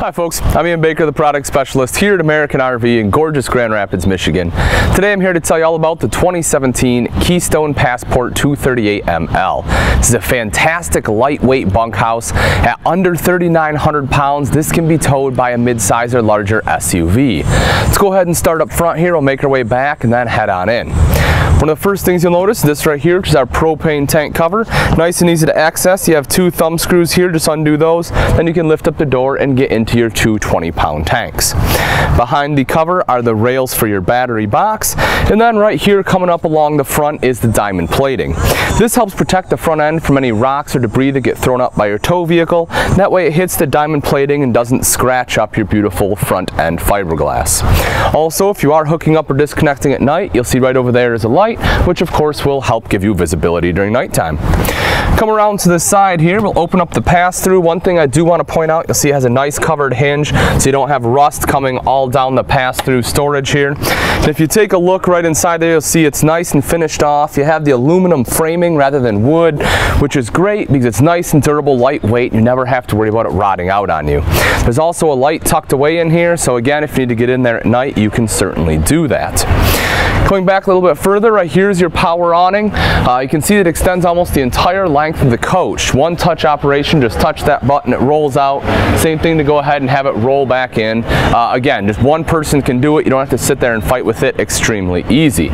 Hi folks, I'm Ian Baker, the product specialist here at American RV in gorgeous Grand Rapids, Michigan. Today I'm here to tell you all about the 2017 Keystone Passport 238ML. This is a fantastic lightweight bunkhouse. At under 3,900 pounds, this can be towed by a mid-size or larger SUV. Let's go ahead and start up front here. We'll make our way back and then head on in. One of the first things you'll notice, this right here, is our propane tank cover. Nice and easy to access. You have two thumb screws here, just undo those. Then you can lift up the door and get into your two 20 pound tanks. Behind the cover are the rails for your battery box. And then right here coming up along the front is the diamond plating. This helps protect the front end from any rocks or debris that get thrown up by your tow vehicle. That way it hits the diamond plating and doesn't scratch up your beautiful front end fiberglass. Also, if you are hooking up or disconnecting at night, you'll see right over there is a light which of course will help give you visibility during nighttime. Come around to the side here, we'll open up the pass-through. One thing I do want to point out, you'll see it has a nice covered hinge, so you don't have rust coming all down the pass-through storage here. And if you take a look right inside there, you'll see it's nice and finished off. You have the aluminum framing rather than wood, which is great because it's nice and durable, lightweight. You never have to worry about it rotting out on you. There's also a light tucked away in here, so again, if you need to get in there at night, you can certainly do that. Going back a little bit further, right here's your power awning. Uh, you can see it extends almost the entire length of the coach. One touch operation, just touch that button, it rolls out. Same thing to go ahead and have it roll back in. Uh, again, just one person can do it. You don't have to sit there and fight with it. Extremely easy.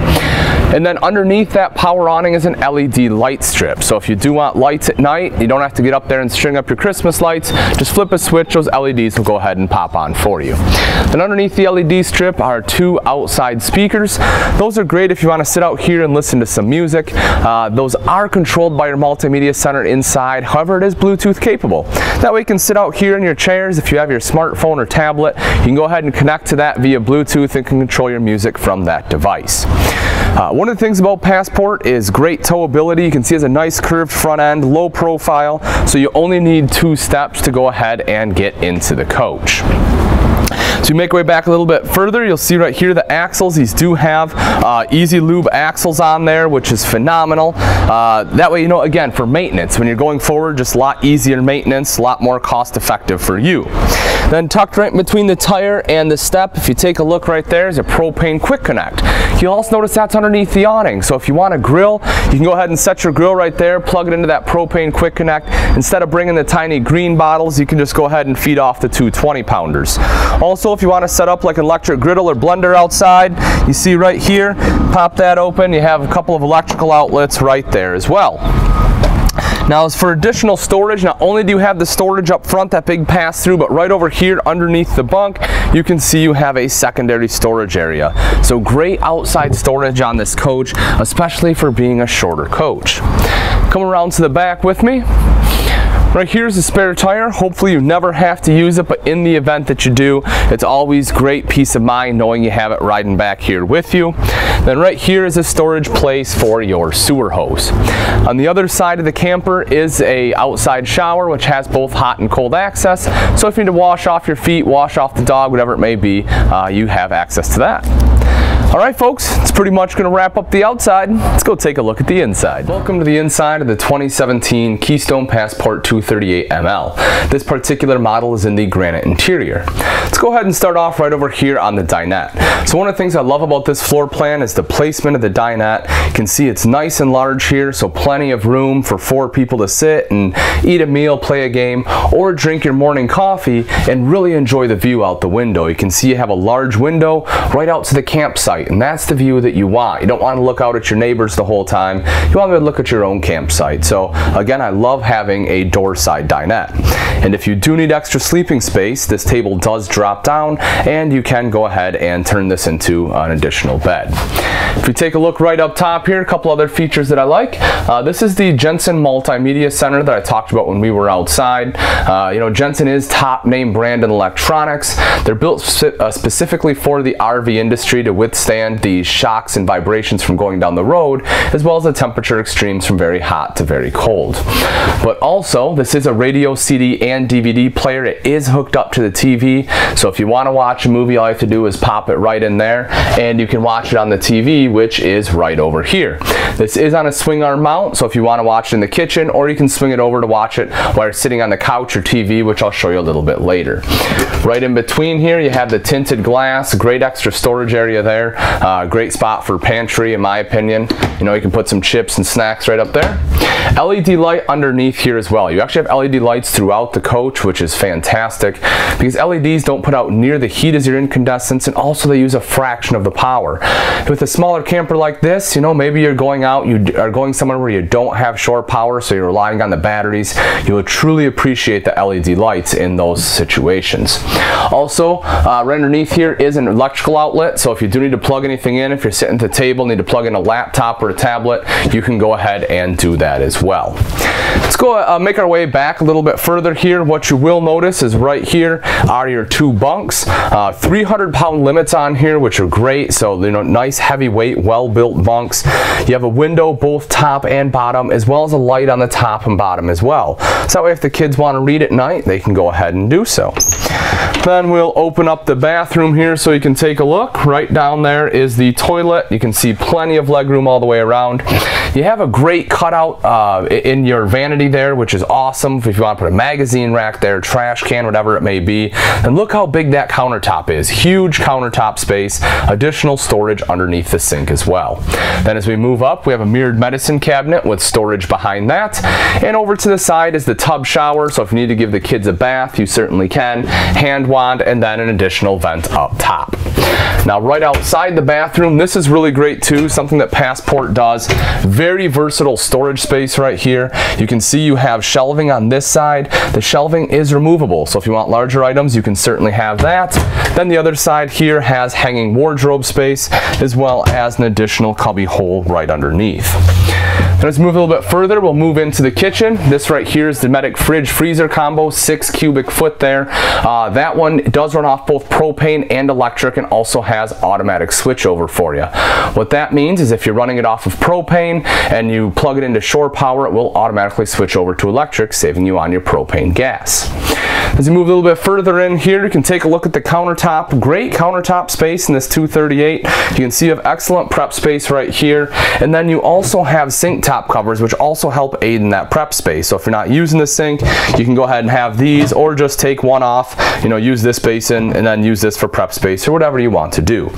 And then underneath that power awning is an LED light strip. So if you do want lights at night, you don't have to get up there and string up your Christmas lights. Just flip a switch, those LEDs will go ahead and pop on for you. Then underneath the LED strip are two outside speakers. Those are great if you want to sit out here and listen to some music. Uh, those are controlled by your multimedia center inside. However, it is Bluetooth capable. That way you can sit out here in your chairs. If you have your smartphone or tablet, you can go ahead and connect to that via Bluetooth and can control your music from that device. Uh, one of the things about Passport is great towability. You can see it has a nice curved front end, low profile, so you only need two steps to go ahead and get into the coach. So you make your way back a little bit further, you'll see right here the axles. These do have uh, easy lube axles on there, which is phenomenal. Uh, that way, you know, again, for maintenance, when you're going forward, just a lot easier maintenance, a lot more cost effective for you. Then tucked right between the tire and the step, if you take a look right there, is a propane quick connect. You'll also notice that's underneath the awning. So if you want to grill, you can go ahead and set your grill right there, plug it into that propane quick connect. Instead of bringing the tiny green bottles, you can just go ahead and feed off the two 20 pounders. Also, if you want to set up like an electric griddle or blender outside, you see right here, pop that open, you have a couple of electrical outlets right there as well. Now as for additional storage, not only do you have the storage up front, that big pass through, but right over here underneath the bunk, you can see you have a secondary storage area. So great outside storage on this coach, especially for being a shorter coach. Come around to the back with me. Right here's a spare tire. Hopefully you never have to use it, but in the event that you do, it's always great peace of mind knowing you have it riding back here with you. Then right here is a storage place for your sewer hose. On the other side of the camper is a outside shower, which has both hot and cold access. So if you need to wash off your feet, wash off the dog, whatever it may be, uh, you have access to that. All right, folks, it's pretty much to wrap up the outside. Let's go take a look at the inside. Welcome to the inside of the 2017 Keystone Passport 238ML. This particular model is in the granite interior. Let's go ahead and start off right over here on the dinette. So one of the things I love about this floor plan is the placement of the dinette. You can see it's nice and large here, so plenty of room for four people to sit and eat a meal, play a game, or drink your morning coffee and really enjoy the view out the window. You can see you have a large window right out to the campsite campsite, and that's the view that you want. You don't want to look out at your neighbors the whole time. You want to look at your own campsite. So again, I love having a door side dinette. And if you do need extra sleeping space, this table does drop down, and you can go ahead and turn this into an additional bed. If you take a look right up top here, a couple other features that I like. Uh, this is the Jensen Multimedia Center that I talked about when we were outside. Uh, you know, Jensen is top name brand in electronics. They're built uh, specifically for the RV industry to withstand withstand the shocks and vibrations from going down the road, as well as the temperature extremes from very hot to very cold. But also, this is a radio, CD, and DVD player. It is hooked up to the TV, so if you want to watch a movie, all you have to do is pop it right in there, and you can watch it on the TV, which is right over here. This is on a swing arm mount, so if you want to watch it in the kitchen, or you can swing it over to watch it while you're sitting on the couch or TV, which I'll show you a little bit later. Right in between here, you have the tinted glass, great extra storage area there, uh, great spot for pantry in my opinion. You know, you can put some chips and snacks right up there. LED light underneath here as well. You actually have LED lights throughout the coach, which is fantastic because LEDs don't put out near the heat as your incandescents and also they use a fraction of the power. With a smaller camper like this, you know, maybe you're going out, you are going somewhere where you don't have shore power, so you're relying on the batteries, you will truly appreciate the LED lights in those situations. Also, uh, right underneath here is an electrical outlet, so if you do need to plug anything in, if you're sitting at the table, need to plug in a laptop or a tablet, you can go ahead and do that as well. Let's go uh, make our way back a little bit further here. What you will notice is right here are your two bunks. Uh, 300 pound limits on here, which are great. So, you know, nice heavyweight, well-built bunks. You have a window both top and bottom, as well as a light on the top and bottom as well. So that way if the kids want to read at night, they can go ahead and do so. Then we'll open up the bathroom here so you can take a look. Right down there is the toilet. You can see plenty of legroom all the way around. You have a great cutout uh, in your vanity there, which is awesome. If you want to put a magazine rack there, trash can, whatever it may be. And look how big that countertop is. Huge countertop space, additional storage underneath the sink as well. Then as we move up, we have a mirrored medicine cabinet with storage behind that. And over to the side is the tub shower, so if you need to give the kids a bath, you certainly can. Hand wand, and then an additional vent up top. Now right outside the bathroom, this is really great too, something that Passport does. Very versatile storage space right here. You can see you have shelving on this side. The shelving is removable, so if you want larger items, you can certainly have that. Then the other side here has hanging wardrobe space, as well as an additional cubby hole right underneath. Let's move a little bit further. We'll move into the kitchen. This right here is the Dometic fridge freezer combo, six cubic foot there. Uh, that one does run off both propane and electric and also has automatic switchover for you. What that means is if you're running it off of propane and you plug it into shore power, it will automatically switch over to electric, saving you on your propane gas. As you move a little bit further in here, you can take a look at the countertop. Great countertop space in this 238. You can see you have excellent prep space right here. And then you also have sink top covers, which also help aid in that prep space. So if you're not using the sink, you can go ahead and have these or just take one off, you know, use this basin and then use this for prep space or whatever you want to do.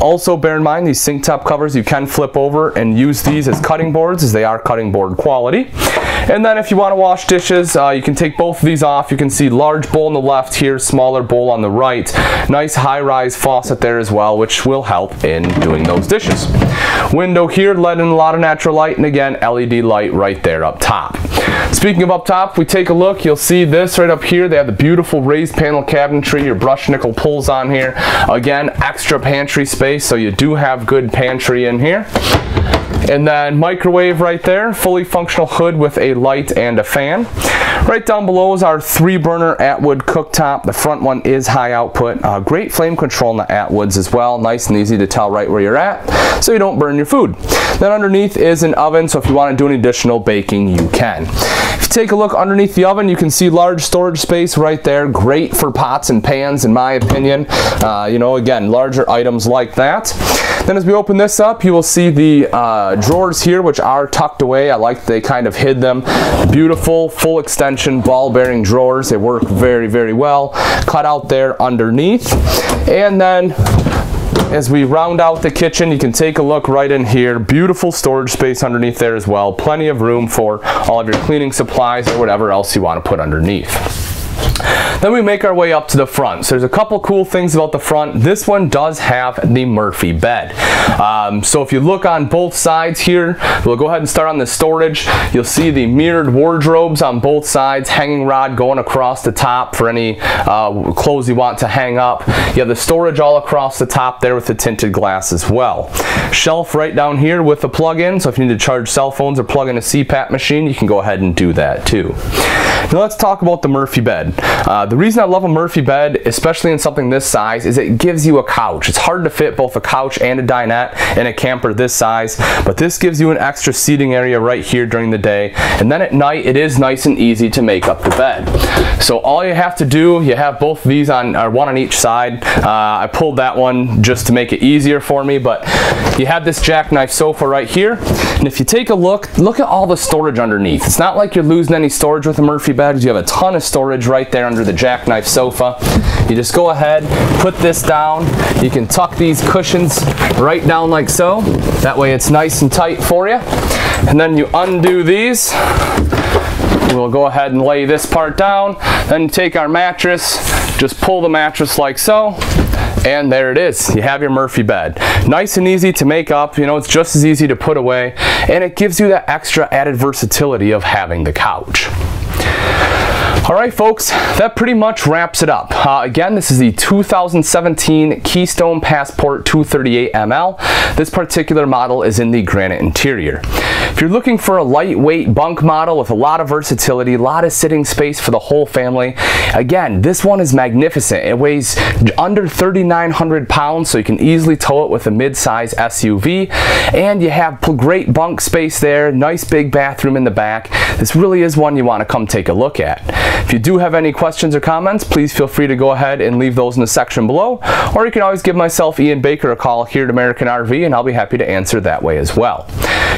Also bear in mind these sink top covers you can flip over and use these as cutting boards as they are cutting board quality. And then if you want to wash dishes, uh, you can take both of these off. You can see large bowl on the left here, smaller bowl on the right. Nice high-rise faucet there as well, which will help in doing those dishes. Window here, let in a lot of natural light, and again, LED light right there up top. Speaking of up top, we take a look, you'll see this right up here. They have the beautiful raised panel cabinetry, your brush nickel pulls on here. Again, extra pantry space, so you do have good pantry in here. And then microwave right there, fully functional hood with a light and a fan. Right down below is our three burner Atwood cooktop. The front one is high output. Uh, great flame control in the Atwoods as well. Nice and easy to tell right where you're at so you don't burn your food. Then underneath is an oven, so if you want to do any additional baking, you can. If you take a look underneath the oven, you can see large storage space right there. Great for pots and pans, in my opinion. Uh, you know, again, larger items like that. Then as we open this up, you will see the uh, drawers here, which are tucked away. I like they kind of hid them. Beautiful, full extension, ball bearing drawers. They work very, very well. Cut out there underneath. And then as we round out the kitchen, you can take a look right in here. Beautiful storage space underneath there as well. Plenty of room for all of your cleaning supplies or whatever else you want to put underneath. Then we make our way up to the front. So there's a couple cool things about the front. This one does have the Murphy bed. Um, so if you look on both sides here, we'll go ahead and start on the storage. You'll see the mirrored wardrobes on both sides, hanging rod going across the top for any uh, clothes you want to hang up. You have the storage all across the top there with the tinted glass as well. Shelf right down here with the plug-in, so if you need to charge cell phones or plug in a CPAP machine, you can go ahead and do that too. Now let's talk about the Murphy bed. Uh, the reason I love a Murphy bed, especially in something this size, is it gives you a couch. It's hard to fit both a couch and a dinette in a camper this size, but this gives you an extra seating area right here during the day. And then at night, it is nice and easy to make up the bed. So all you have to do, you have both these on, or one on each side. Uh, I pulled that one just to make it easier for me, but you have this jackknife sofa right here. And if you take a look, look at all the storage underneath. It's not like you're losing any storage with a Murphy bed. Because you have a ton of storage right there under the jackknife sofa. You just go ahead, put this down. You can tuck these cushions right down like so. That way it's nice and tight for you. And then you undo these. We'll go ahead and lay this part down. Then take our mattress, just pull the mattress like so. And there it is. You have your Murphy bed. Nice and easy to make up. You know, it's just as easy to put away. And it gives you that extra added versatility of having the couch. All right, folks, that pretty much wraps it up. Uh, again, this is the 2017 Keystone Passport 238ML. This particular model is in the granite interior. If you're looking for a lightweight bunk model with a lot of versatility, a lot of sitting space for the whole family, again, this one is magnificent. It weighs under 3,900 pounds, so you can easily tow it with a mid-size SUV, and you have great bunk space there, nice big bathroom in the back. This really is one you want to come take a look at. If you do have any questions or comments, please feel free to go ahead and leave those in the section below, or you can always give myself Ian Baker a call here at American RV, and I'll be happy to answer that way as well.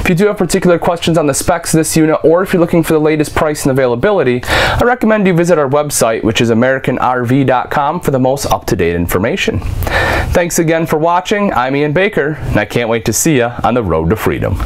If you do have particular questions on the specs of this unit, or if you're looking for the latest price and availability, I recommend you visit our website, which is AmericanRV.com for the most up-to-date information. Thanks again for watching. I'm Ian Baker, and I can't wait to see you on the road to freedom.